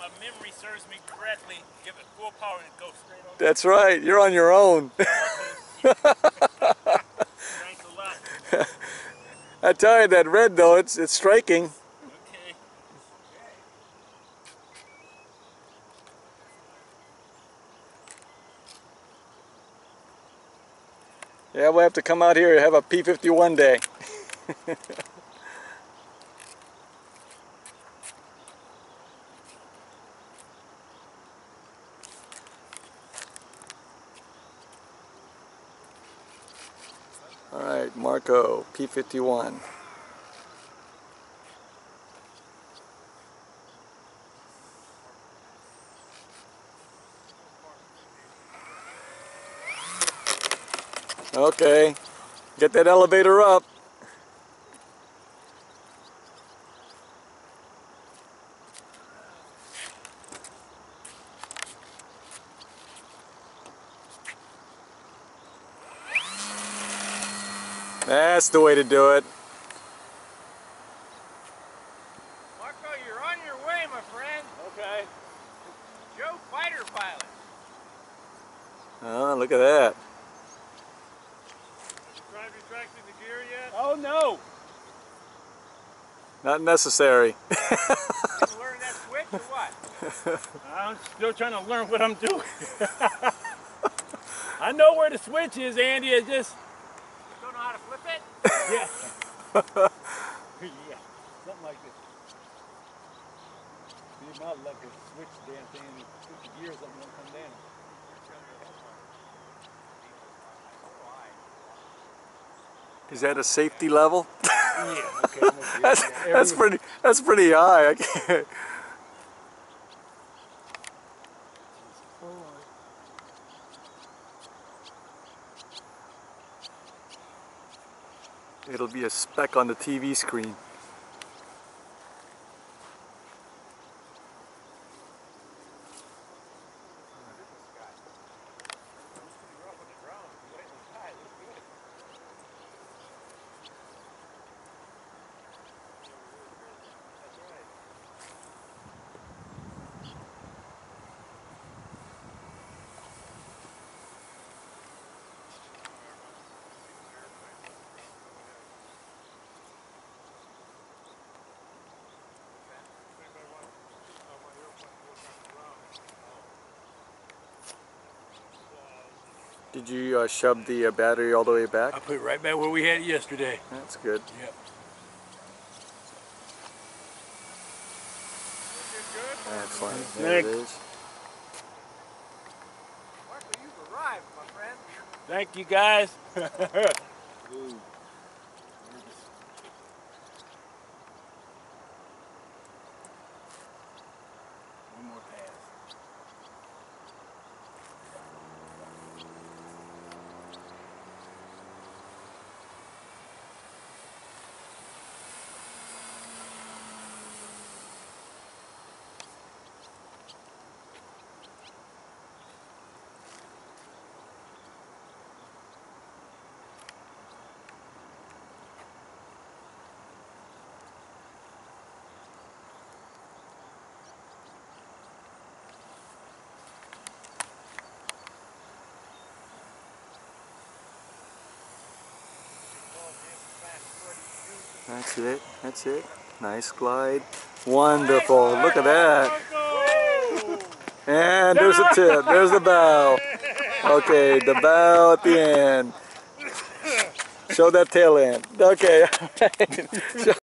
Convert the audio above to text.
my memory serves me correctly, give it full power and go straight on. That's right. You're on your own. Thanks a lot. I tell you, that red though, it's it's striking. Okay. Yeah, we'll have to come out here and have a P51 day. All right, Marko, P51. Okay, get that elevator up. That's the way to do it. Marko, you're on your way, my friend. Okay. Joe Fighter Pilot. Oh, look at that. Drive your tracks into gear yet? Oh no! Not necessary. You learn that switch or what? I'm still trying to learn what I'm doing. I know where the switch is, Andy. It's just, Don't know how to flip it? yeah. yeah, something like this. See, my luck is switch the damn thing and switch the gears up and won't come down. Is that a safety level? Yeah, okay. That's Yeah, that's every- pretty that's pretty high. I can't. It'll be a speck on the TV screen. Did you uh, shove the uh, battery all the way back? I put it right back where we had it yesterday. That's good. Yep. Excellent. There it Nick. is. Marko, you've arrived, my friend. Thank you, guys. That's it. That's it. Nice glide. Wonderful. Look at that. And there's the tip. There's the bow. Okay, the bow at the end. Show that tail end. Okay.